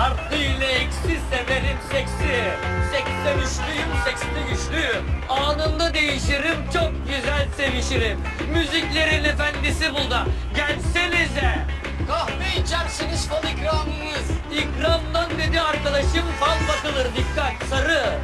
Artı ile eksi severim seksi. Sekste güçlüyüm, sekste güçlüyüm. Anında değişirim, çok güzel sevişirim. Müziklerin efendisi burada, gelsenize. Kahve içersiniz fal ikramınız. İkramdan dedi arkadaşım fal bakılır, dikkat sarı.